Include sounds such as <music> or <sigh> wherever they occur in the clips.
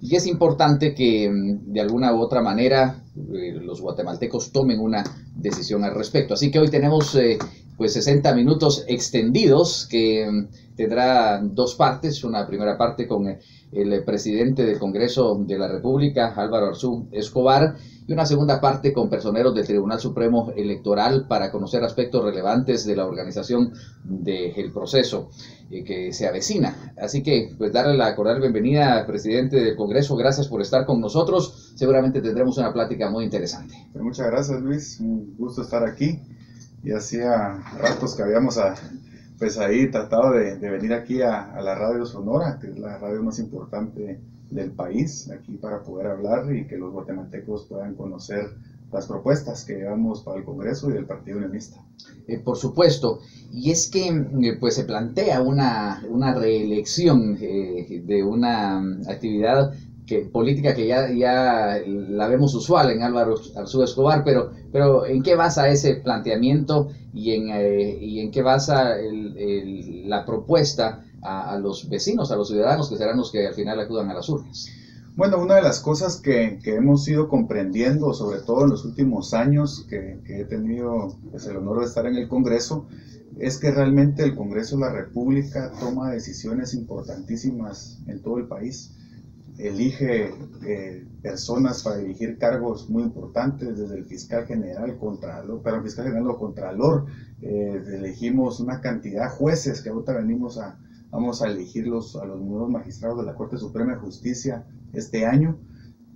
Y es importante que mm, de alguna u otra manera eh, los guatemaltecos tomen una decisión al respecto. Así que hoy tenemos eh, pues 60 minutos extendidos que mm, tendrá dos partes. Una primera parte con el presidente del Congreso de la República, Álvaro Arzú Escobar, y una segunda parte con personeros del Tribunal Supremo Electoral para conocer aspectos relevantes de la organización del proceso eh, que se avecina. Así que, pues, darle la cordial bienvenida presidente del Congreso. Gracias por estar con nosotros. Seguramente tendremos una plática muy interesante. Muchas gracias, Luis. Un gusto estar aquí. Y hacía ratos que habíamos pues ahí tratado de, venir aquí a, la radio Sonora, que es la radio más importante del país aquí para poder hablar y que los guatemaltecos puedan conocer las propuestas que llevamos para el Congreso y del Partido Unionista. Eh, por supuesto, y es que eh, pues se plantea una, una reelección eh, de una mm, actividad que, política que ya, ya la vemos usual en Álvaro Arzú Escobar, pero, pero ¿en qué basa ese planteamiento y en, y en qué basa el, la propuesta a, los vecinos, a los ciudadanos que serán los que al final acudan a las urnas. Bueno, una de las cosas que, que, hemos ido comprendiendo, sobre todo en los últimos años que, que he tenido pues, el honor de estar en el Congreso, es que realmente el Congreso de la República toma decisiones importantísimas en todo el país. Elige eh, personas para dirigir cargos muy importantes, desde el fiscal general, contralor, pero el fiscal general o contralor. Eh, elegimos una cantidad de jueces que ahorita venimos a, Vamos a elegir los, a los nuevos magistrados de la Corte Suprema de Justicia este año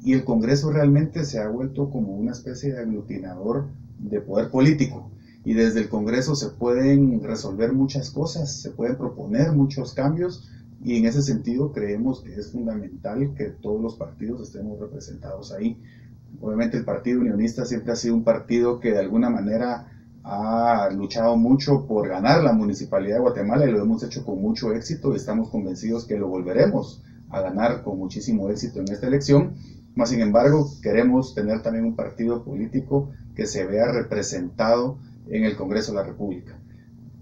y el Congreso realmente se ha vuelto como una especie de aglutinador de poder político. Y desde el Congreso se pueden resolver muchas cosas, se pueden proponer muchos cambios y en ese sentido creemos que es fundamental que todos los partidos estemos representados ahí. Obviamente el Partido Unionista siempre ha sido un partido que de alguna manera ha luchado mucho por ganar la municipalidad de Guatemala y lo hemos hecho con mucho éxito y estamos convencidos que lo volveremos a ganar con muchísimo éxito en esta elección. Más sin embargo, queremos tener también un partido político que se vea representado en el Congreso de la República.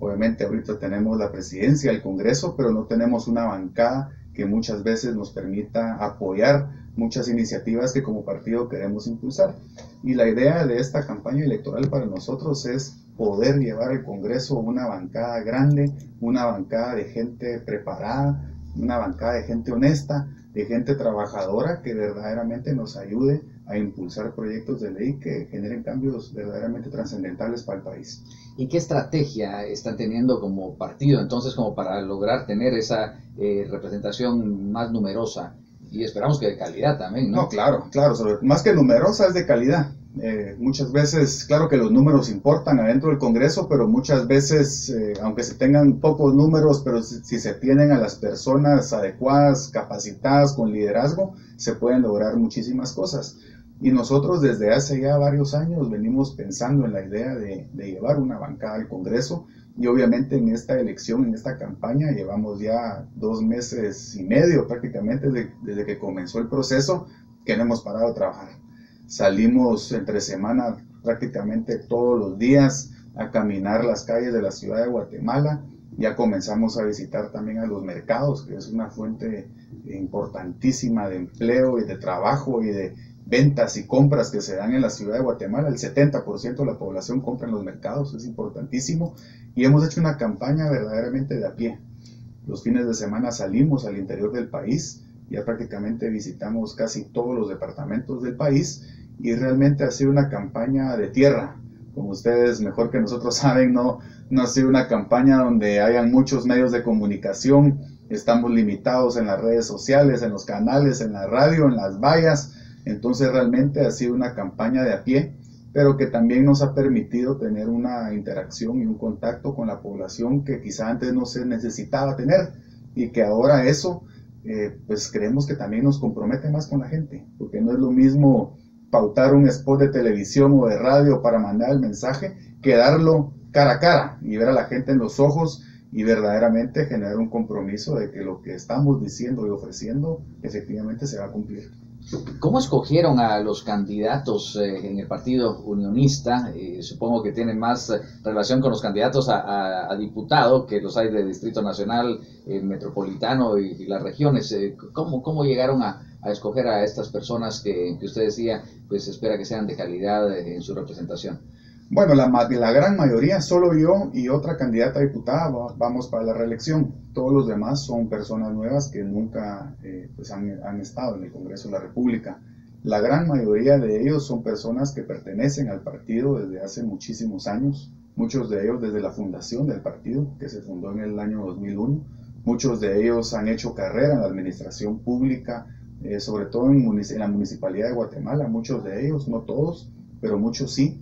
Obviamente ahorita tenemos la presidencia del Congreso, pero no tenemos una bancada que muchas veces nos permita apoyar muchas iniciativas que como partido queremos impulsar. Y la idea de esta campaña electoral para nosotros es poder llevar al Congreso una bancada grande, una bancada de gente preparada, una bancada de gente honesta, de gente trabajadora que verdaderamente nos ayude a impulsar proyectos de ley que generen cambios verdaderamente trascendentales para el país. ¿Y qué estrategia están teniendo como partido entonces como para lograr tener esa eh, representación más numerosa y esperamos que de calidad también, ¿no? No, claro, claro, más que numerosa es de calidad. Eh, muchas veces, claro que los números importan adentro del Congreso, pero muchas veces, eh, aunque se tengan pocos números, pero si, se tienen a las personas adecuadas, capacitadas, con liderazgo, se pueden lograr muchísimas cosas. Y nosotros desde hace ya varios años venimos pensando en la idea de, de llevar una bancada al Congreso y obviamente en esta elección, en esta campaña, llevamos ya dos meses y medio prácticamente desde, que comenzó el proceso que no hemos parado de trabajar. Salimos entre semana prácticamente todos los días a caminar las calles de la ciudad de Guatemala. Ya comenzamos a visitar también a los mercados, que es una fuente importantísima de empleo y de trabajo y de ventas y compras que se dan en la ciudad de Guatemala. El 70% de la población compra en los mercados, es importantísimo. Y hemos hecho una campaña verdaderamente de a pie. Los fines de semana salimos al interior del país, ya prácticamente visitamos casi todos los departamentos del país y realmente ha sido una campaña de tierra. Como ustedes mejor que nosotros <laughs> saben, no, no ha sido una campaña donde hayan muchos medios de comunicación, estamos limitados en las redes sociales, en los canales, en la radio, en las vallas entonces realmente ha sido una campaña de a pie, pero que también nos ha permitido tener una interacción y un contacto con la población que quizá antes no se necesitaba tener y que ahora eso, eh, pues creemos que también nos compromete más con la gente, porque no es lo mismo pautar un spot de televisión o de radio para mandar el mensaje que darlo cara a cara y ver a la gente en los ojos y verdaderamente generar un compromiso de que lo que estamos diciendo y ofreciendo efectivamente se va a cumplir. ¿Cómo escogieron a los candidatos eh, en el Partido Unionista? Eh, supongo que tienen más eh, relación con los candidatos a, diputado que los hay de Distrito Nacional, Metropolitano y, las regiones. ¿cómo, ¿Cómo llegaron a, a escoger a estas personas que, que usted decía, pues espera que sean de calidad en su representación? Bueno, la, la gran mayoría, solo yo y otra candidata a diputada vamos para la reelección. Todos los demás son personas nuevas que nunca eh, pues han, han, estado en el Congreso de la República. La gran mayoría de ellos son personas que pertenecen al partido desde hace muchísimos años, muchos de ellos desde la fundación del partido, que se fundó en el año 2001. Muchos de ellos han hecho carrera en la administración pública, eh, sobre todo en, en la municipalidad de Guatemala, muchos de ellos, no todos, pero muchos sí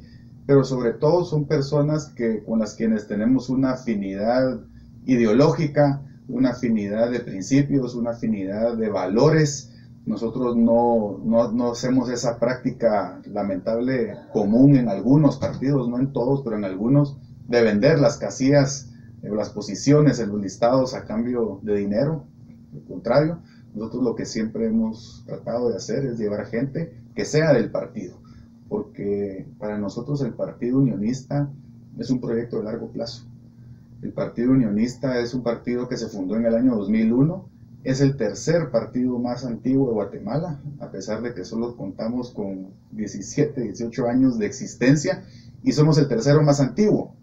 pero sobre todo son personas que, con las quienes tenemos una afinidad ideológica, una afinidad de principios, una afinidad de valores. Nosotros no, no, hacemos esa práctica lamentable común en algunos partidos, no en todos, pero en algunos, de vender las casillas o las posiciones en los listados a cambio de dinero. Al contrario, nosotros lo que siempre hemos tratado de hacer es llevar gente que sea del partido porque para nosotros el Partido Unionista es un proyecto de largo plazo. El Partido Unionista es un partido que se fundó en el año 2001, es el tercer partido más antiguo de Guatemala, a pesar de que solo contamos con 17, 18 años de existencia y somos el tercero más antiguo.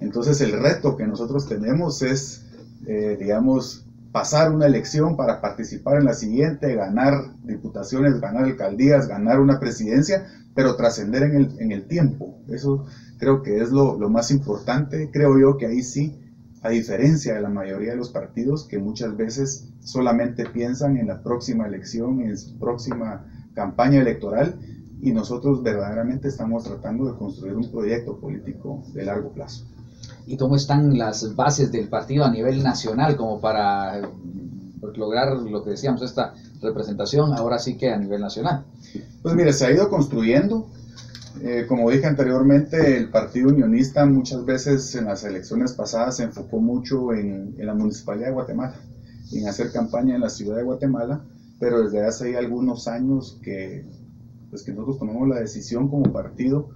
Entonces el reto que nosotros tenemos es, eh, digamos, pasar una elección para participar en la siguiente, ganar diputaciones, ganar alcaldías, ganar una presidencia, pero trascender en el, en el, tiempo. Eso creo que es lo, lo, más importante. Creo yo que ahí sí, a diferencia de la mayoría de los partidos que muchas veces solamente piensan en la próxima elección, en su próxima campaña electoral, y nosotros verdaderamente estamos tratando de construir un proyecto político de largo plazo y cómo están las bases del partido a nivel nacional como para eh, lograr lo que decíamos, esta representación ahora sí que a nivel nacional. Pues mire, se ha ido construyendo. Eh, como dije anteriormente, el Partido Unionista muchas veces en las elecciones pasadas se enfocó mucho en, en la Municipalidad de Guatemala, en hacer campaña en la ciudad de Guatemala, pero desde hace algunos años que, pues que nosotros tomamos la decisión como partido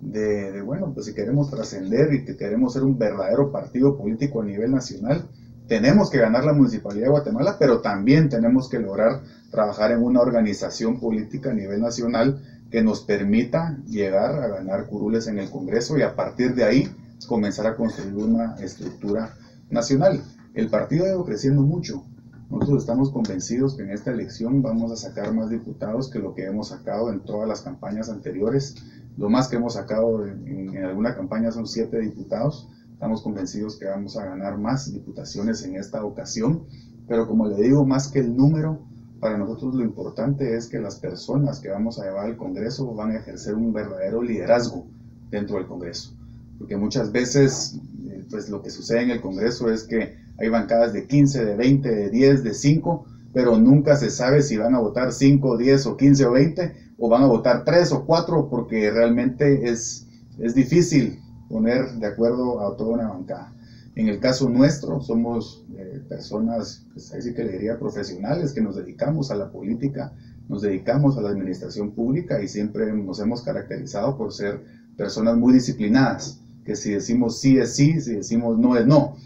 de, bueno, pues si queremos trascender y que queremos ser un verdadero partido político a nivel nacional, tenemos que ganar la Municipalidad de Guatemala, pero también tenemos que lograr trabajar en una organización política a nivel nacional que nos permita llegar a ganar curules en el Congreso y a partir de ahí comenzar a construir una estructura nacional. El partido ha ido creciendo mucho. Nosotros estamos convencidos que en esta elección vamos a sacar más diputados que lo que hemos sacado en todas las campañas anteriores. Lo más que hemos sacado en, alguna campaña son siete diputados. Estamos convencidos que vamos a ganar más diputaciones en esta ocasión. Pero como le digo, más que el número, para nosotros lo importante es que las personas que vamos a llevar al Congreso van a ejercer un verdadero liderazgo dentro del Congreso. Porque muchas veces, eh, pues lo que sucede en el Congreso es que hay bancadas de 15, de 20, de 10, de 5, pero nunca se sabe si van a votar 5, 10 o 15 o 20 o van a votar tres o cuatro porque realmente es, es difícil poner de acuerdo a toda una bancada. En el caso nuestro, somos eh, personas, pues ahí sí que le diría profesionales, que nos dedicamos a la política, nos dedicamos a la administración pública y siempre nos hemos caracterizado por ser personas muy disciplinadas, que si decimos sí es sí, si decimos no es no.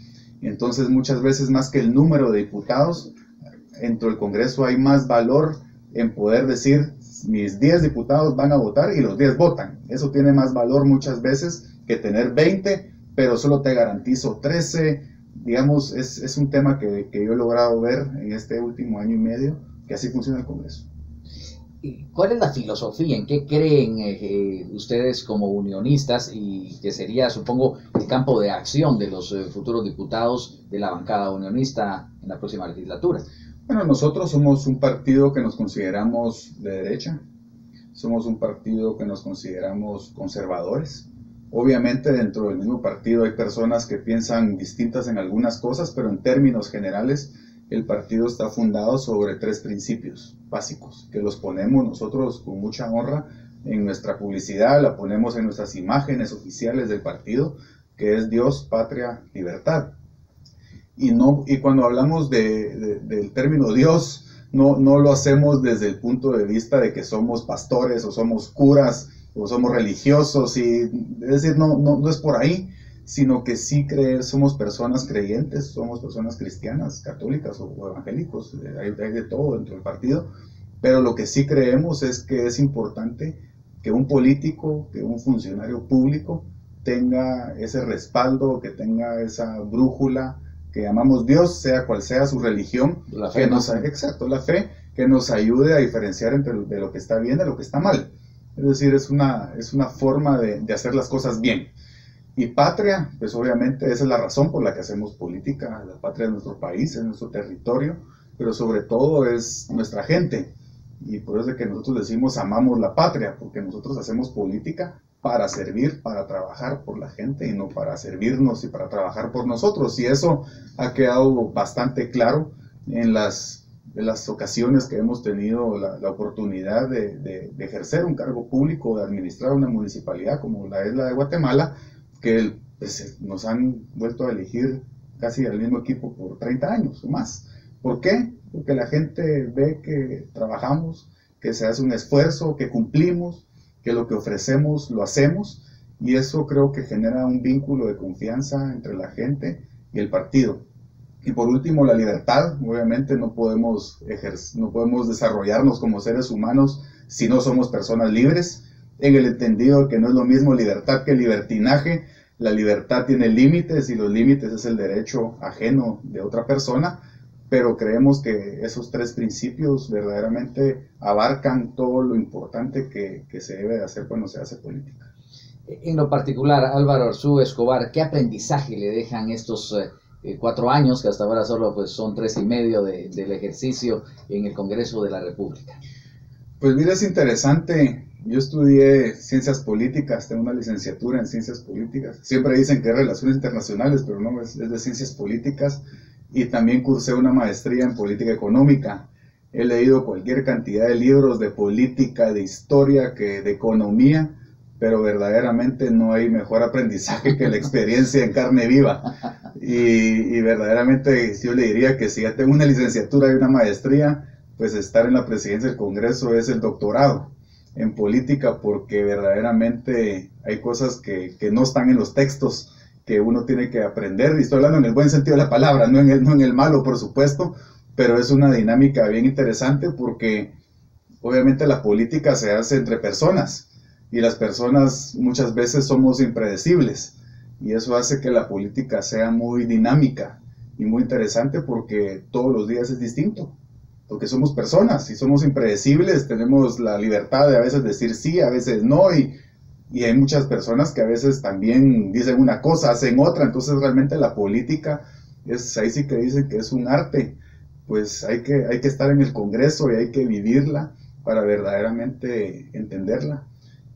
Entonces muchas veces más que el número de diputados, dentro del Congreso hay más valor en poder decir mis 10 diputados van a votar y los 10 votan. Eso tiene más valor muchas veces que tener 20, pero solo te garantizo 13. Digamos, es, es un tema que, que, yo he logrado ver en este último año y medio, que así funciona el Congreso. ¿Cuál es la filosofía? ¿En qué creen eh, eh, ustedes como unionistas y que sería, supongo, el campo de acción de los eh, futuros diputados de la bancada unionista en la próxima legislatura? Bueno, nosotros somos un partido que nos consideramos de derecha, somos un partido que nos consideramos conservadores. Obviamente dentro del mismo partido hay personas que piensan distintas en algunas cosas, pero en términos generales el partido está fundado sobre tres principios básicos, que los ponemos nosotros con mucha honra en nuestra publicidad, la ponemos en nuestras imágenes oficiales del partido, que es Dios, patria, libertad. Y, no, y cuando hablamos de, del término Dios, no, no lo hacemos desde el punto de vista de que somos pastores o somos curas o somos religiosos, y, es decir, no, no, no es por ahí, sino que sí creer, somos personas creyentes, somos personas cristianas, católicas o, evangélicos, hay, hay, de todo dentro del partido, Pero lo que sí creemos es que es importante que un político, que un funcionario público tenga ese respaldo, que tenga esa brújula que llamamos Dios, sea cual sea su religión, La fe, que ¿no? nos, exacto, la fe, que nos ayude a diferenciar entre lo- de lo que está bien de lo que está mal. Es decir, es una, es una forma de, hacer las cosas bien. Y patria, pues obviamente esa es la razón por la que hacemos política. La patria es nuestro país, es nuestro territorio, pero sobre todo es nuestra gente. Y por eso es que nosotros decimos amamos la patria, porque nosotros hacemos política para servir, para trabajar por la gente y no para servirnos y para trabajar por nosotros. Y eso ha quedado bastante claro en las, en las ocasiones que hemos tenido la, oportunidad de, de- de ejercer un cargo público, de administrar una municipalidad como la de Guatemala, que pues, nos han vuelto a elegir casi al mismo equipo por 30 años o más. ¿Por qué? Porque la gente ve que trabajamos, que se hace un esfuerzo, que cumplimos, que lo que ofrecemos lo hacemos y eso creo que genera un vínculo de confianza entre la gente y el partido. Y por último, la libertad. Obviamente no podemos, no podemos desarrollarnos como seres humanos si no somos personas libres, en el entendido que no es lo mismo libertad que libertinaje. La libertad tiene límites y los límites es el derecho ajeno de otra persona, pero creemos que esos tres principios verdaderamente abarcan todo lo importante que, que se debe de hacer cuando se hace política. En lo particular, Álvaro Arzú Escobar, ¿qué aprendizaje le dejan estos eh, eh, cuatro años, que hasta ahora solo pues, son tres y medio de- del ejercicio en el Congreso de la República? Pues mira, es interesante. Yo estudié ciencias políticas, tengo una licenciatura en ciencias políticas. Siempre dicen que es relaciones internacionales, pero no, es, es de ciencias políticas. Y también cursé una maestría en política económica. He leído cualquier cantidad de libros de política, de historia, que de economía, pero verdaderamente no hay mejor aprendizaje que la experiencia en carne viva. Y, verdaderamente yo le diría que si ya tengo una licenciatura y una maestría, pues estar en la presidencia del Congreso es el doctorado en política porque verdaderamente hay cosas que, que no están en los textos que uno tiene que aprender. Y estoy hablando en el buen sentido de la palabra, no en el, no en el malo por supuesto, pero es una dinámica bien interesante porque obviamente la política se hace entre personas y las personas muchas veces somos impredecibles y eso hace que la política sea muy dinámica y muy interesante porque todos los días es distinto porque somos personas y somos impredecibles, tenemos la libertad de a veces decir sí, a veces no, y, y hay muchas personas que a veces también dicen una cosa, hacen otra, entonces realmente la política, es, ahí sí que dicen que es un arte, pues hay que, hay que estar en el Congreso y hay que vivirla para verdaderamente entenderla.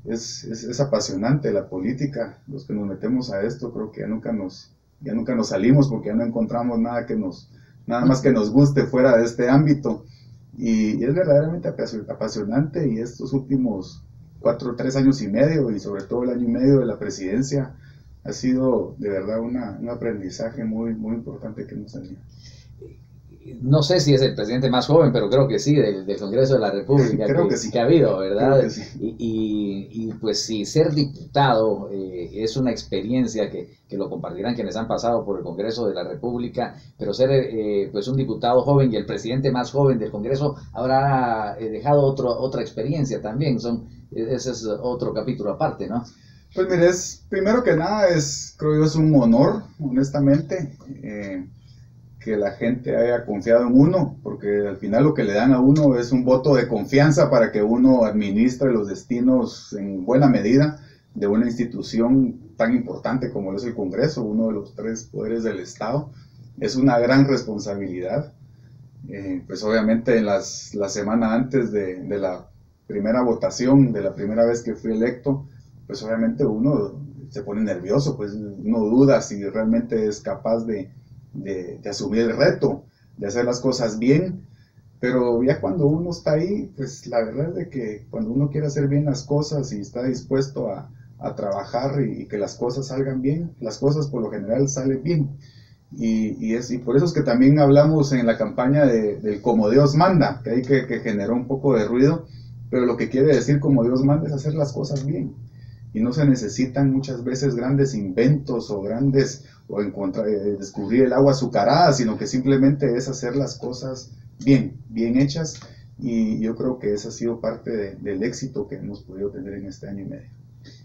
Es, es, apasionante la política, los que nos metemos a esto creo que ya nunca nos, ya nunca nos salimos porque ya no encontramos nada que nos, nada más que nos guste fuera de este ámbito. Y, es verdaderamente apasio- apasionante y estos últimos cuatro, tres años y medio y sobre todo el año y medio de la presidencia ha sido de verdad una, un aprendizaje muy, muy importante que hemos tenido. No sé si es el presidente más joven, pero creo que sí, del, del Congreso de la República <laughs> Creo que, que sí. que ha habido, ¿verdad? Creo que sí. y, y- y, pues sí, ser diputado eh, es una experiencia que, que lo compartirán quienes han pasado por el Congreso de la República, pero ser eh, pues un diputado joven y el presidente más joven del Congreso habrá eh, dejado otro, otra experiencia también, son, ese es otro capítulo aparte, ¿no? Pues mire, es, primero que nada es, creo yo, es un honor, honestamente, eh, que la gente haya confiado en uno, porque al final lo que le dan a uno es un voto de confianza para que uno administre los destinos en buena medida de una institución tan importante como es el Congreso, uno de los tres poderes del Estado. Es una gran responsabilidad. Eh, pues obviamente en las, la semana antes de, de la primera votación, de la primera vez que fui electo, pues obviamente uno se pone nervioso, pues uno duda si realmente es capaz de, de, asumir el reto, de hacer las cosas bien, pero ya cuando uno está ahí, pues la verdad es de que cuando uno quiere hacer bien las cosas y está dispuesto a, a trabajar y, y que las cosas salgan bien, las cosas por lo general salen bien. Y, y es, y por eso es que también hablamos en la campaña de, del como Dios manda, que hay que, que generó un poco de ruido, pero lo que quiere decir como Dios manda es hacer las cosas bien y no se necesitan muchas veces grandes inventos o grandes o encontrar, eh, descubrir el agua azucarada, sino que simplemente es hacer las cosas bien, bien hechas y yo creo que ese ha sido parte del éxito que hemos podido tener en este año y medio.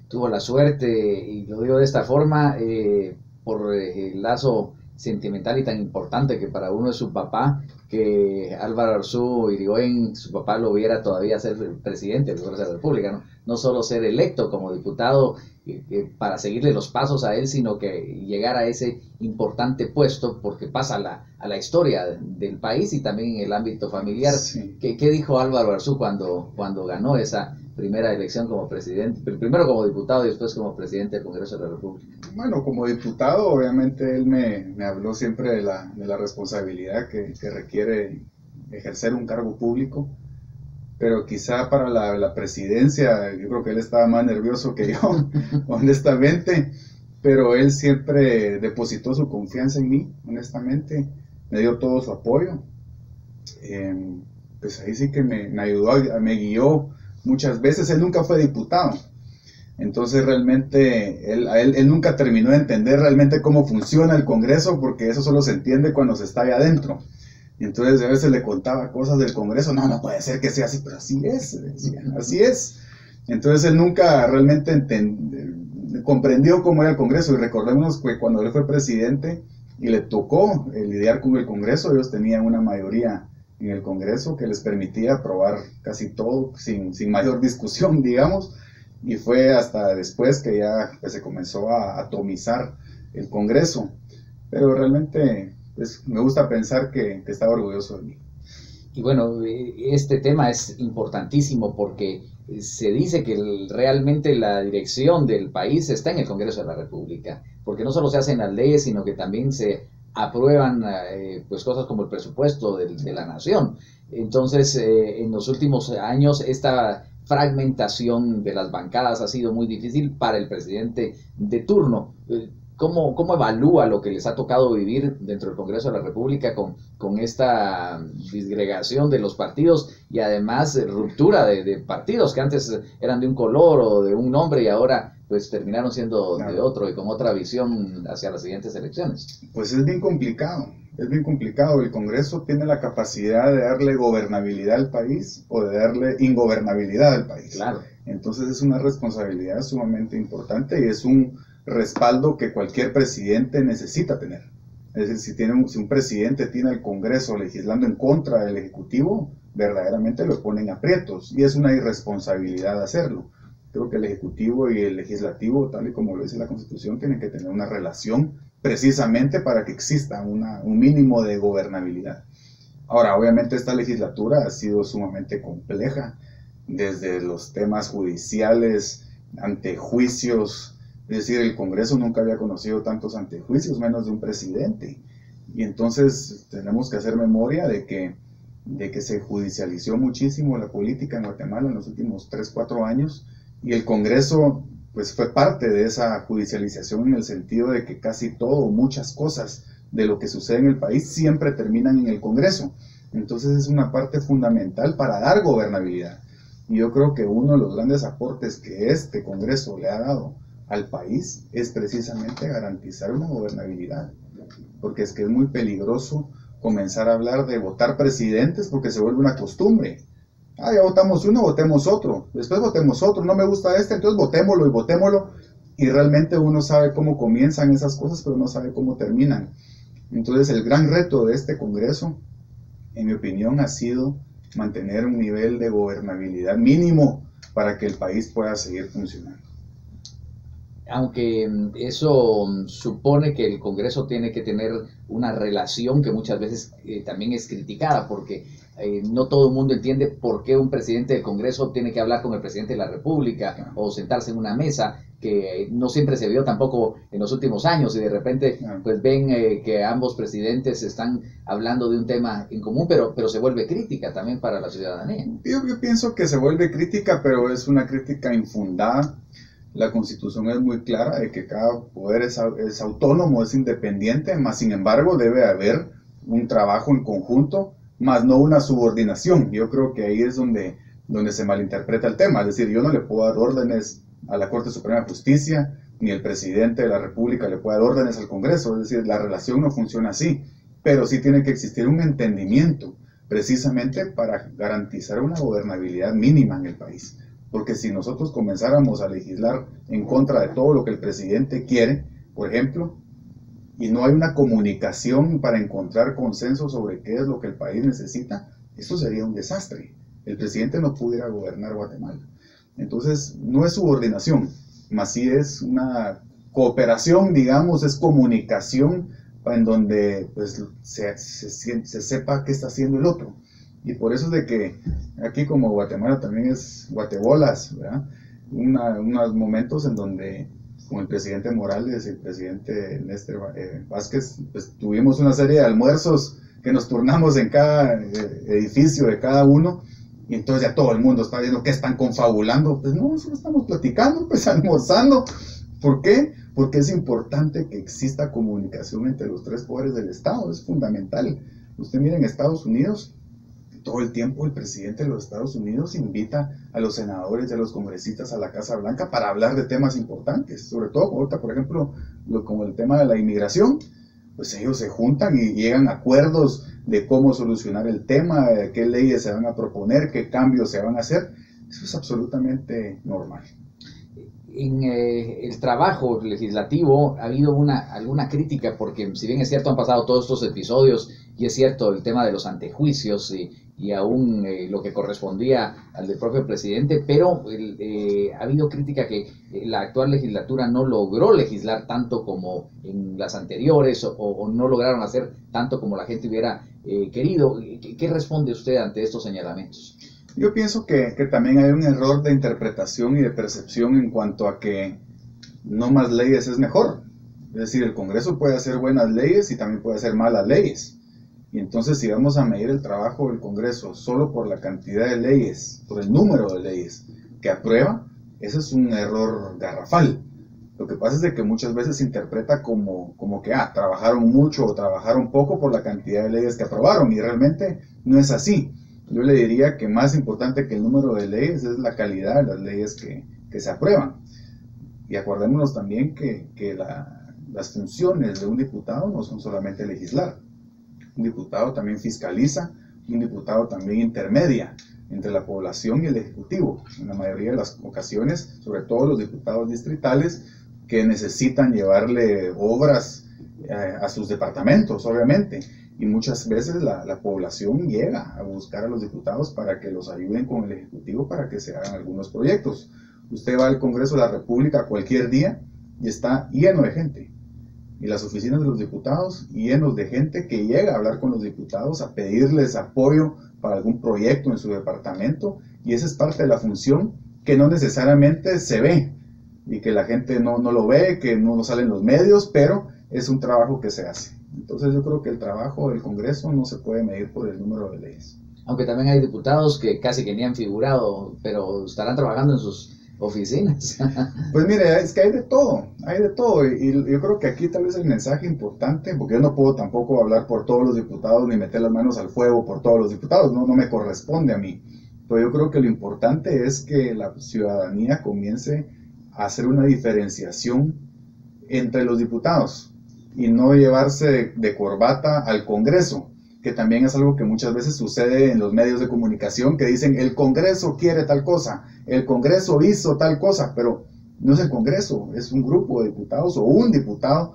Tuvo la suerte, y lo digo de esta forma, eh, por el lazo sentimental y tan importante que para uno es su papá, que Álvaro Arzú Irigoyen, su papá lo viera todavía ser presidente de la República, ¿no? No solo ser electo como diputado eh, eh, para seguirle los pasos a él, sino que llegar a ese importante puesto porque pasa a la, a la historia del país y también en el ámbito familiar. ¿Qué, ¿Qué, dijo Álvaro Arzú cuando, cuando ganó esa primera elección como presidente, primero como diputado y después como presidente del Congreso de la República? Bueno, como diputado, obviamente él me, me habló siempre de la, de la responsabilidad que, que, requiere ejercer un cargo público, pero quizá para la, presidencia, yo creo que él estaba más nervioso que yo, <laughs> honestamente, pero él siempre depositó su confianza en mí, honestamente, me dio todo su apoyo. Eh, pues ahí sí que me, ayudó, me guió muchas veces. Él nunca fue diputado. Entonces realmente él, él, nunca terminó de entender realmente cómo funciona el Congreso porque eso solo se entiende cuando se está ahí adentro. Entonces a veces le contaba cosas del Congreso, no, no puede ser que sea así, pero así es, así es. Entonces él nunca realmente comprendió cómo era el Congreso y recordemos que cuando él fue presidente y le tocó lidiar con el Congreso, ellos tenían una mayoría en el Congreso que les permitía aprobar casi todo sin, sin mayor discusión, <laughs> digamos, y fue hasta después que ya pues, se comenzó a atomizar el Congreso. Pero realmente pues, me gusta pensar que, que estaba orgulloso de mí. Y bueno, este tema es importantísimo porque se dice que realmente la dirección del país está en el Congreso de la República, porque no solo se hacen las leyes, sino que también se aprueban eh, pues cosas como el presupuesto de, la nación. Entonces, eh, en los últimos años, esta fragmentación de las bancadas ha sido muy difícil para el presidente de turno. ¿Cómo, ¿Cómo, evalúa lo que les ha tocado vivir dentro del Congreso de la República con, con esta disgregación de los partidos y además ruptura de, de, partidos que antes eran de un color o de un nombre y ahora pues terminaron siendo de otro y con otra visión hacia las siguientes elecciones. Pues es bien complicado, es bien complicado. El Congreso tiene la capacidad de darle gobernabilidad al país o de darle ingobernabilidad al país. Claro. Entonces es una responsabilidad sumamente importante y es un respaldo que cualquier presidente necesita tener. Es decir, si, un presidente tiene el Congreso legislando en contra del Ejecutivo, verdaderamente lo ponen aprietos y es una irresponsabilidad hacerlo. Creo que el Ejecutivo y el Legislativo, tal y como lo dice la Constitución, tienen que tener una relación precisamente para que exista una, un mínimo de gobernabilidad. Ahora, obviamente esta legislatura ha sido sumamente compleja, desde los temas judiciales, antejuicios, es decir, el Congreso nunca había conocido tantos antejuicios, menos de un presidente. Y entonces tenemos que hacer memoria de que, de que se judicializó muchísimo la política en Guatemala en los últimos 3, 4 años y el Congreso pues fue parte de esa judicialización en el sentido de que casi todo, muchas cosas de lo que sucede en el país siempre terminan en el Congreso. Entonces es una parte fundamental para dar gobernabilidad. Y yo creo que uno de los grandes aportes que este Congreso le ha dado al país es precisamente garantizar una gobernabilidad. Porque es que es muy peligroso comenzar a hablar de votar presidentes porque se vuelve una costumbre. Ah, ya votamos uno, votemos otro. Después votemos otro. No me gusta este, entonces votémoslo y votémoslo. Y realmente uno sabe cómo comienzan esas cosas, pero no sabe cómo terminan. Entonces el gran reto de este Congreso, en mi opinión, ha sido mantener un nivel de gobernabilidad mínimo para que el país pueda seguir funcionando. Aunque mm, eso mm, supone que el Congreso tiene que tener una relación que muchas veces eh, también es criticada, porque eh, no todo el mundo entiende por qué un presidente del Congreso tiene que hablar con el presidente de la República o sentarse en una mesa, que no siempre se vio tampoco en los últimos años y de repente pues ven eh, que ambos presidentes están hablando de un tema en común, pero, pero se vuelve crítica también para la ciudadanía. Yo, yo pienso que se vuelve crítica, pero es una crítica infundada. La constitución es muy clara de que cada poder es, autónomo, es independiente, más sin embargo debe haber un trabajo en conjunto más no una subordinación. Yo creo que ahí es donde, donde se malinterpreta el tema. Es decir, yo no le puedo dar órdenes a la Corte Suprema de Justicia, ni el presidente de la República le puede dar órdenes al Congreso. Es decir, la relación no funciona así, pero sí tiene que existir un entendimiento precisamente para garantizar una gobernabilidad mínima en el país. Porque si nosotros comenzáramos a legislar en contra de todo lo que el presidente quiere, por ejemplo, y no hay una comunicación para encontrar consenso sobre qué es lo que el país necesita, eso sería un desastre. El presidente no pudiera gobernar Guatemala. Entonces, no es subordinación, más sí es una cooperación, digamos, es comunicación en donde pues, se, se, sepa qué está haciendo el otro. Y por eso es de que aquí como Guatemala también es guatebolas, ¿verdad? unos momentos en donde con el presidente Morales y el presidente Néstor eh, Vázquez, pues tuvimos una serie de almuerzos que nos turnamos en cada eh, edificio de cada uno y entonces ya todo el mundo está viendo que están confabulando. Pues no, solo estamos platicando, pues <laughs> almorzando. ¿Por qué? Porque es importante que exista comunicación entre los tres poderes del Estado, es fundamental. Usted mira en Estados Unidos, todo el tiempo el presidente de los Estados Unidos invita a los senadores y a los congresistas a la Casa Blanca para hablar de temas importantes, sobre todo ahorita, por ejemplo, lo, como el tema de la inmigración, pues ellos se juntan y llegan a acuerdos de cómo solucionar el tema, qué leyes se van a proponer, qué cambios se van a hacer. Eso es absolutamente normal en eh, el trabajo legislativo ha habido una, alguna crítica, porque si bien es cierto han pasado todos estos episodios y es cierto el tema de los antejuicios y, y aún eh, lo que correspondía al del propio presidente, pero eh, ha habido crítica que la actual legislatura no logró legislar tanto como en las anteriores o, no lograron hacer tanto como la gente hubiera querido. ¿Qué responde usted ante estos señalamientos? Yo pienso que, que, también hay un error de interpretación y de percepción en cuanto a que no más leyes es mejor. Es decir, el Congreso puede hacer buenas leyes y también puede hacer malas leyes. Y entonces si vamos a medir el trabajo del Congreso solo por la cantidad de leyes, por el número de leyes que aprueba, ese es un error garrafal. Lo que pasa es de que muchas veces se interpreta como, como que, ah, trabajaron mucho o trabajaron poco por la cantidad de leyes que aprobaron y realmente no es así. Yo le diría que más importante que el número de leyes es la calidad de las leyes que, que se aprueban. Y acordémonos también que, que las funciones de un diputado no son solamente legislar. Un diputado también fiscaliza, un diputado también intermedia entre la población y el Ejecutivo. En la mayoría de las ocasiones, sobre todo los diputados distritales, que necesitan llevarle obras eh, a sus departamentos, obviamente y muchas veces la, la, población llega a buscar a los diputados para que los ayuden con el Ejecutivo para que se hagan algunos proyectos. Usted va al Congreso de la República cualquier día y está lleno de gente. Y las oficinas de los diputados llenos de gente que llega a hablar con los diputados, a pedirles apoyo para algún proyecto en su departamento. Y esa es parte de la función que no necesariamente se ve y que la gente no, no lo ve, que no sale en los medios, pero es un trabajo que se hace. Entonces yo creo que el trabajo del Congreso no se puede medir por el número de leyes. Aunque también hay diputados que casi que ni han figurado, pero estarán trabajando en sus oficinas. <laughs> pues mire, es que hay de todo, hay de todo. Y, yo creo que aquí tal vez el mensaje importante, porque yo no puedo tampoco hablar por todos los diputados ni meter las manos al fuego por todos los diputados, no, no me corresponde a mí. Pero yo creo que lo importante es que la ciudadanía comience a hacer una diferenciación entre los diputados y no llevarse de, corbata al Congreso, que también es algo que muchas veces sucede en los medios de comunicación, que dicen el Congreso quiere tal cosa, el Congreso hizo tal cosa, pero no es el Congreso, es un grupo de diputados o un diputado,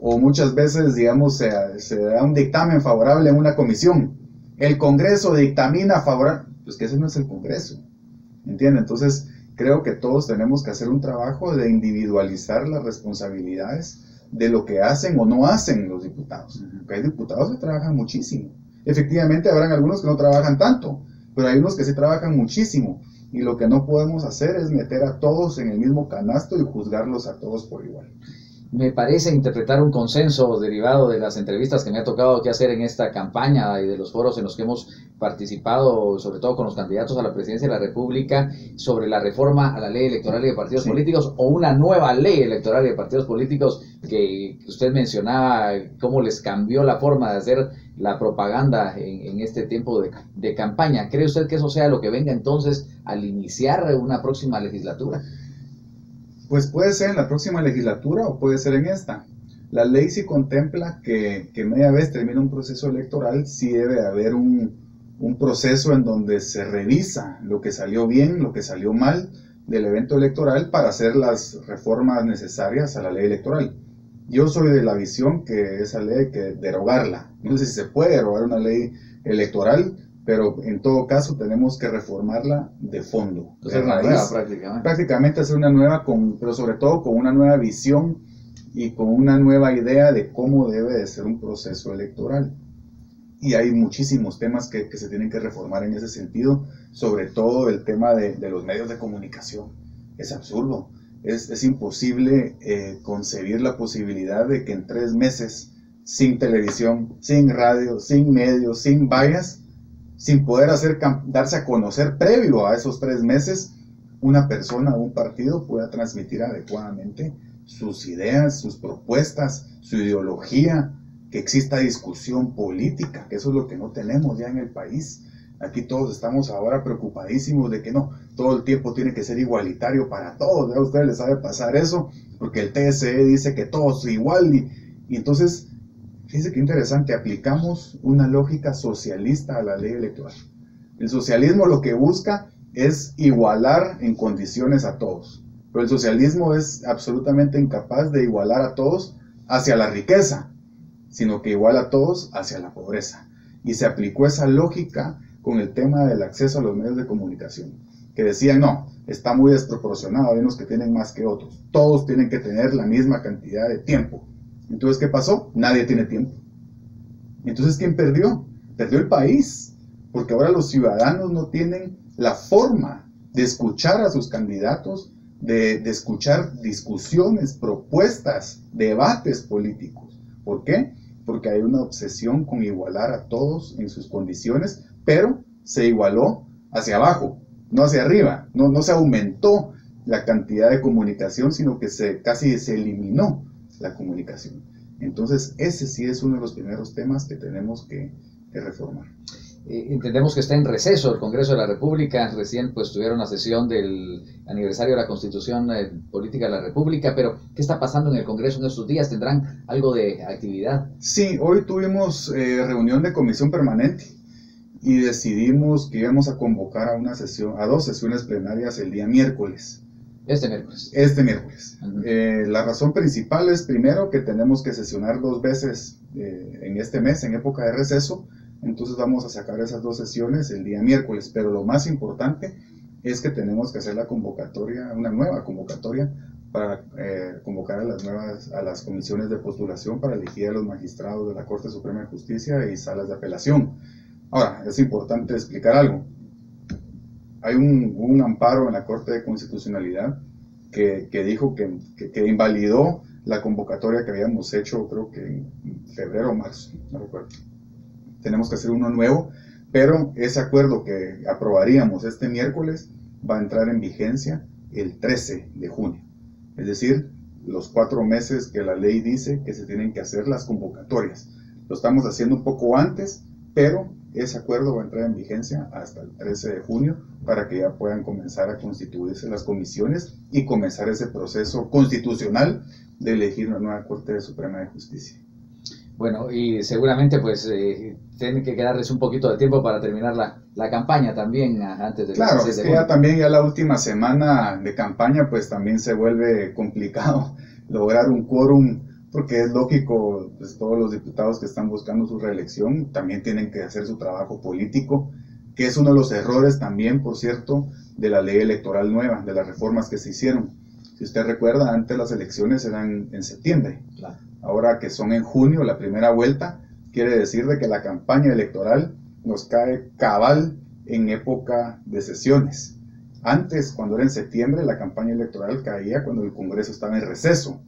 o muchas veces, digamos, se, da un dictamen favorable en una comisión. El Congreso dictamina favorable, pues que ese no es el Congreso, ¿entiende? Entonces, creo que todos tenemos que hacer un trabajo de individualizar las responsabilidades de lo que hacen o no hacen los diputados. hay diputados que trabajan muchísimo. Efectivamente, habrán algunos que no trabajan tanto, pero hay unos que sí trabajan muchísimo. Y lo que no podemos hacer es meter a todos en el mismo canasto y juzgarlos a todos por igual me parece interpretar un consenso derivado de las entrevistas que me ha tocado que hacer en esta campaña y de los foros en los que hemos participado, sobre todo con los candidatos a la presidencia de la República, sobre la reforma a la ley electoral y de partidos políticos o una nueva ley electoral y de partidos políticos que usted mencionaba, cómo les cambió la forma de hacer la propaganda en, este tiempo de, de campaña. ¿Cree usted que eso sea lo que venga entonces al iniciar una próxima legislatura? Pues puede ser en la próxima legislatura o puede ser en esta. La ley sí contempla que, que media vez termina un proceso electoral, sí debe haber un, un proceso en donde se revisa lo que salió bien, lo que salió mal del evento electoral para hacer las reformas necesarias a la ley electoral. Yo soy de la visión que esa ley hay que derogarla. No sé si se puede derogar una ley electoral, pero en todo caso tenemos que reformarla de fondo. Hacer una nueva prácticamente. Prácticamente hacer una nueva, con, pero sobre todo con una nueva visión y con una nueva idea de cómo debe de ser un proceso electoral. Y hay muchísimos temas que, que se tienen que reformar en ese sentido, sobre todo el tema de, de los medios de comunicación. Es absurdo, es, es imposible eh, concebir la posibilidad de que en tres meses, sin televisión, sin radio, sin medios, sin vallas, sin poder hacer, darse a conocer previo a esos tres meses, una persona o un partido pueda transmitir adecuadamente sus ideas, sus propuestas, su ideología, que exista discusión política, que eso es lo que no tenemos ya en el país. Aquí todos estamos ahora preocupadísimos de que no, todo el tiempo tiene que ser igualitario para todos. A ustedes les sabe pasar eso, porque el TSE dice que todos igual. Y, y entonces, fíjense qué interesante, aplicamos una lógica socialista a la ley electoral. El socialismo lo que busca es igualar en condiciones a todos. Pero el socialismo es absolutamente incapaz de igualar a todos hacia la riqueza, sino que iguala a todos hacia la pobreza. Y se aplicó esa lógica con el tema del acceso a los medios de comunicación, que decían, no, está muy desproporcionado, hay unos que tienen más que otros, todos tienen que tener la misma cantidad de tiempo. Entonces, ¿qué pasó? Nadie tiene tiempo. Entonces, ¿quién perdió? Perdió el país, porque ahora los ciudadanos no tienen la forma de escuchar a sus candidatos de, escuchar discusiones, propuestas, debates políticos. ¿Por qué? Porque hay una obsesión con igualar a todos en sus condiciones, pero se igualó hacia abajo, no hacia arriba, no, no se aumentó la cantidad de comunicación, sino que se, casi se eliminó la comunicación. Entonces, ese sí es uno de los primeros temas que tenemos que reformar. Eh, entendemos que está en receso el Congreso de la República, recién pues tuvieron la sesión del aniversario de la Constitución eh, Política de la República, pero ¿qué está pasando en el Congreso en estos días? ¿Tendrán algo de actividad? Sí, hoy tuvimos eh, reunión de comisión permanente y decidimos que íbamos a convocar a una sesión, a dos sesiones plenarias el día miércoles. Este miércoles. Este miércoles. la razón principal es primero que tenemos que sesionar dos veces en este mes, en época de receso, entonces vamos a sacar esas dos sesiones el día miércoles, pero lo más importante es que tenemos que hacer la convocatoria, una nueva convocatoria para eh, convocar a las nuevas, a las comisiones de postulación para elegir a los magistrados de la Corte Suprema de Justicia y salas de apelación. Ahora, es importante explicar algo. Hay un, un amparo en la Corte de Constitucionalidad que, que dijo que, que, que, invalidó la convocatoria que habíamos hecho, creo que en febrero o marzo, no recuerdo tenemos que hacer uno nuevo, pero ese acuerdo que aprobaríamos este miércoles va a entrar en vigencia el 13 de junio. Es decir, los cuatro meses que la ley dice que se tienen que hacer las convocatorias. Lo estamos haciendo un poco antes, pero ese acuerdo va a entrar en vigencia hasta el 13 de junio para que ya puedan comenzar a constituirse las comisiones y comenzar ese proceso constitucional de elegir una nueva Corte Suprema de Justicia. Bueno, y seguramente pues eh, tienen que quedarles un poquito de tiempo para terminar la, la campaña también antes de Claro, es que ya también ya la última semana de campaña pues también se vuelve complicado <laughs> lograr un quórum porque es lógico, pues todos los diputados que están buscando su reelección también tienen que hacer su trabajo político, que es uno de los errores también, por cierto, de la ley electoral nueva, de las reformas que se hicieron. Si usted recuerda, antes las elecciones eran en septiembre. Claro ahora que son en junio, la primera vuelta, quiere decir de que la campaña electoral nos cae cabal en época de sesiones. Antes, cuando era en septiembre, la campaña electoral caía cuando el Congreso estaba en receso.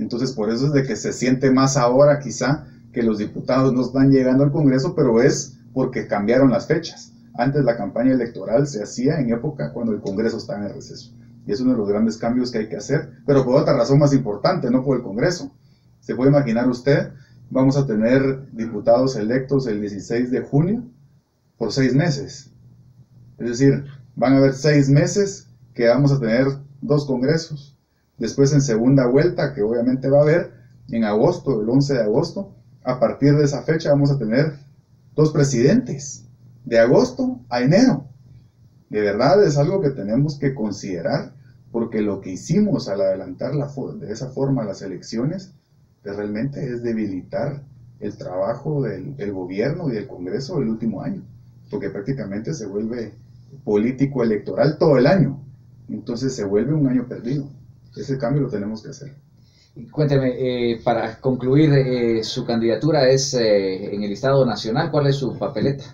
Entonces, por eso es de que se siente más ahora quizá que los diputados no están llegando al Congreso, pero es porque cambiaron las fechas. Antes la campaña electoral se hacía en época cuando el Congreso estaba en receso. Y es uno de los grandes cambios que hay que hacer, pero por otra razón más importante, no por el Congreso, ¿Se puede imaginar usted? Vamos a tener diputados electos el 16 de junio por seis meses. Es decir, van a haber seis meses que vamos a tener dos congresos. Después en segunda vuelta, que obviamente va a haber en agosto, el 11 de agosto, a partir de esa fecha vamos a tener dos presidentes. de agosto a enero. De verdad es algo que tenemos que considerar porque lo que hicimos al adelantar la de esa forma las elecciones pues, realmente es debilitar el trabajo del, del, gobierno y del Congreso el último año, porque prácticamente se vuelve político electoral todo el año, entonces se vuelve un año perdido. Ese cambio lo tenemos que hacer. Cuénteme, eh, para concluir, eh, su candidatura es eh, en el Estado Nacional, ¿cuál es su papeleta?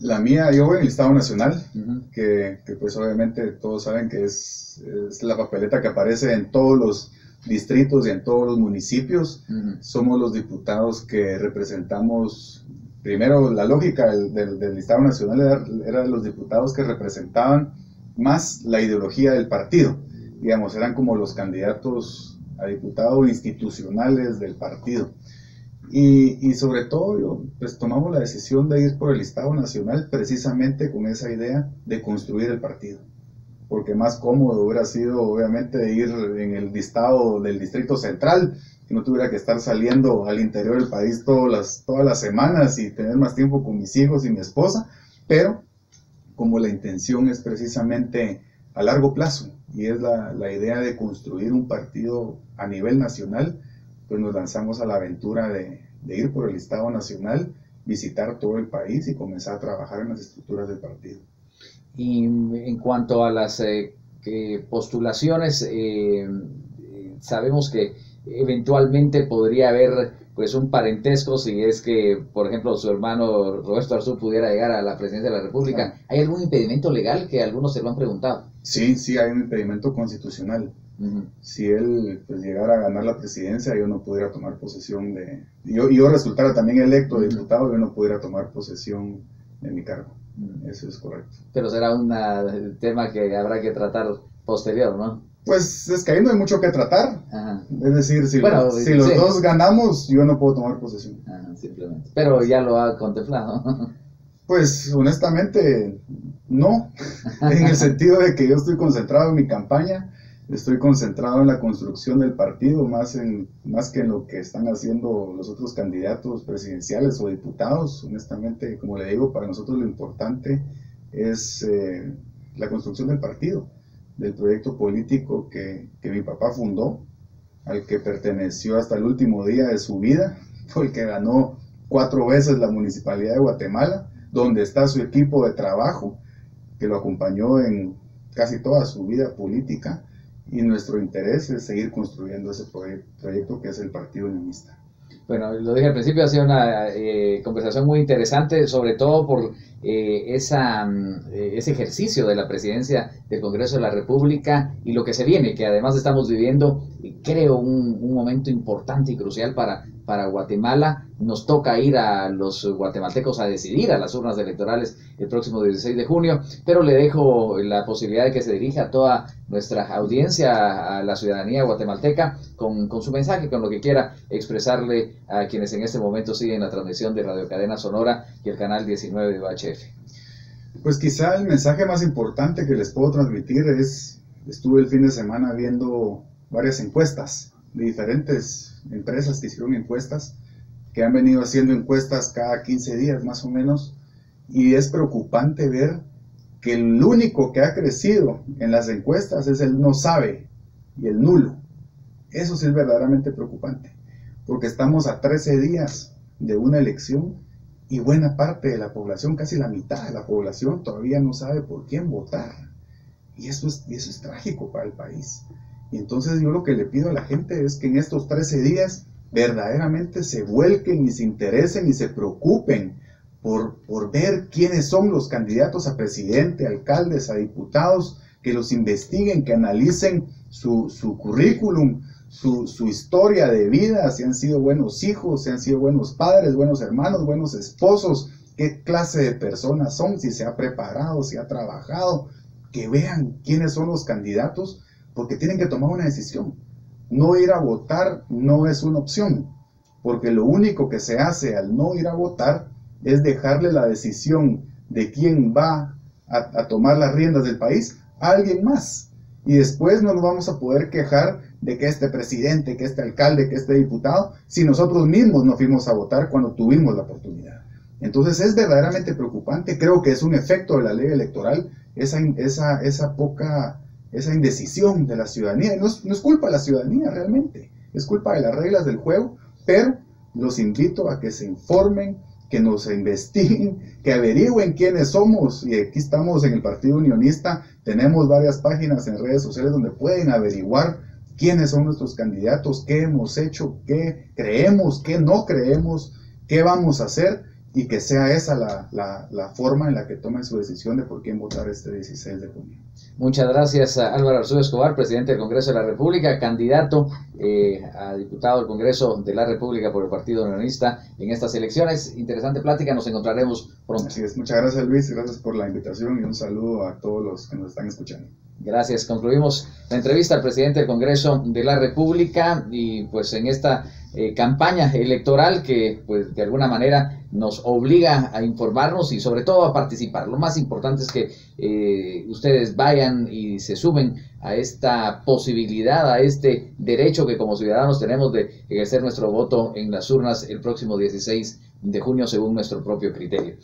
La mía, yo voy en el Estado Nacional, que, que, pues obviamente todos saben que es, es, la papeleta que aparece en todos los distritos y en todos los municipios. Somos los diputados que representamos, primero la lógica del, del, del Estado Nacional era, era, los diputados que representaban más la ideología del partido, digamos, eran como los candidatos a diputados institucionales del partido. Y, y, sobre todo, pues tomamos la decisión de ir por el Estado Nacional precisamente con esa idea de construir el partido. Porque más cómodo hubiera sido, obviamente, ir en el listado del Distrito Central, que no tuviera que estar saliendo al interior del país todas las, todas las semanas y tener más tiempo con mis hijos y mi esposa. Pero, como la intención es precisamente a largo plazo y es la, la idea de construir un partido a nivel nacional, pues nos lanzamos a la aventura de, de, ir por el Estado Nacional, visitar todo el país y comenzar a trabajar en las estructuras del partido. Y en cuanto a las eh, postulaciones, eh, sabemos que eventualmente podría haber pues un parentesco si es que, por ejemplo, su hermano Roberto Arzú pudiera llegar a la presidencia de la República. ¿Hay algún impedimento legal que algunos se lo han preguntado? Sí, sí, hay un impedimento constitucional. Si él pues, llegara a ganar la presidencia, yo no pudiera tomar posesión de... Yo, yo resultara también electo diputado, yo no pudiera tomar posesión de mi cargo. Eso es correcto. Pero será un tema que habrá que tratar posterior, ¿no? Pues es que ahí no hay mucho que tratar. Es decir, si, si los dos ganamos, yo no puedo tomar posesión. simplemente. Pero ya lo ha contemplado. <laughs> Pues honestamente, no. <laughs> en el sentido de que yo estoy concentrado en mi campaña, estoy concentrado en la construcción del partido, más, en, más que en lo que están haciendo los otros candidatos presidenciales o diputados. Honestamente, como le digo, para nosotros lo importante es eh, la construcción del partido del proyecto político que, que, mi papá fundó, al que perteneció hasta el último día de su vida, fue el que ganó cuatro veces la municipalidad de Guatemala, donde está su equipo de trabajo, que lo acompañó en casi toda su vida política, y nuestro interés es seguir construyendo ese proyecto que es el Partido Unionista. Bueno, lo dije al principio, ha sido una eh, conversación muy interesante, sobre todo por eh, mm, eh, ese ejercicio de la presidencia del Congreso de la República y lo que se viene, que además estamos viviendo, creo, un momento importante y crucial para para Guatemala. Nos toca ir a los guatemaltecos a decidir a las urnas electorales el próximo 16 de junio, pero le dejo la posibilidad de que se dirija a toda nuestra audiencia, a la ciudadanía guatemalteca, con, su mensaje, con lo que quiera expresarle a quienes en este momento siguen la transmisión de Radio Cadena Sonora y el canal 19 de UHF. Pues quizá el mensaje más importante que les puedo transmitir es, estuve el fin de semana viendo varias encuestas de diferentes empresas que hicieron encuestas, que han venido haciendo encuestas cada 15 días más o menos, y es preocupante ver que el único que ha crecido en las encuestas es el no sabe y el nulo. Eso sí es verdaderamente preocupante, porque estamos a 13 días de una elección y buena parte de la población, casi la mitad de la población, todavía no sabe por quién votar. Y eso es, y eso es trágico para el país. Y entonces yo lo que le pido a la gente es que en estos 13 días verdaderamente se vuelquen y se interesen y se preocupen por, por ver quiénes son los candidatos a presidente, alcaldes, a diputados, que los investiguen, que analicen su, su currículum, su, su, historia de vida, si han sido buenos hijos, si han sido buenos padres, buenos hermanos, buenos esposos, qué clase de personas son, si se ha preparado, si ha trabajado, que vean quiénes son los candidatos porque tienen que tomar una decisión. No ir a votar no es una opción, porque lo único que se hace al no ir a votar es dejarle la decisión de quién va a, tomar las riendas del país a alguien más. Y después no nos vamos a poder quejar de que este presidente, que este alcalde, que este diputado, si nosotros mismos no fuimos a votar cuando tuvimos la oportunidad. Entonces es verdaderamente preocupante, creo que es un efecto de la ley electoral, esa, esa, poca, esa indecisión de la ciudadanía. No es, no es culpa de la ciudadanía realmente, es culpa de las reglas del juego, pero los invito a que se informen, que nos investiguen, que averigüen quiénes somos. Y aquí estamos en el Partido Unionista, tenemos varias páginas en redes sociales donde pueden averiguar quiénes son nuestros candidatos, qué hemos hecho, qué creemos, qué no creemos, qué vamos a hacer y que sea esa la, la, forma en la que tomen su decisión de por quién votar este 16 de junio. Muchas gracias a Álvaro Arzú Escobar, presidente del Congreso de la República, candidato eh, a diputado del Congreso de la República por el Partido Unionista en estas elecciones. Interesante plática, nos encontraremos pronto. Así es, muchas gracias Luis, gracias por la invitación y un saludo a todos los que nos están escuchando. Gracias. Concluimos la entrevista al presidente del Congreso de la República y pues en esta eh, campaña electoral que pues de alguna manera nos obliga a informarnos y sobre todo a participar. Lo más importante es que eh, ustedes vayan y se sumen a esta posibilidad, a este derecho que como ciudadanos tenemos de ejercer nuestro voto en las urnas el próximo 16 de junio según nuestro propio criterio.